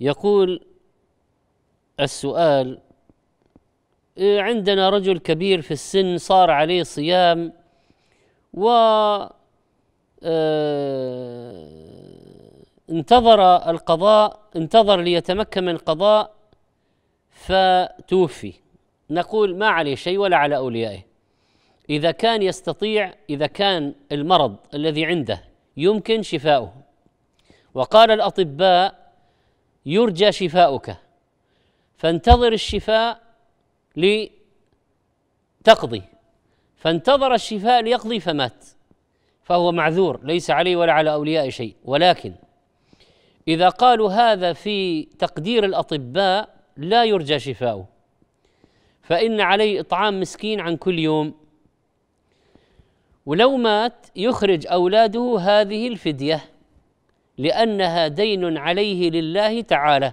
يقول السؤال إيه، عندنا رجل كبير في السن صار عليه صيام و آه، انتظر القضاء انتظر ليتمكن من القضاء فتوفي. نقول ما عليه شيء ولا على أوليائه. إذا كان يستطيع إذا كان المرض الذي عنده يمكن شفاؤه. وقال الأطباء يرجى شفاؤك. فانتظر الشفاء لتقضي. فانتظر الشفاء ليقضي فمات. فهو معذور ليس عليه ولا على أولياء شيء. ولكن إذا قالوا هذا في تقدير الأطباء لا يرجى شفاؤه. فإن عليه إطعام مسكين عن كل يوم. ولو مات يخرج أولاده هذه الفدية. لأنها دين عليه لله تعالى.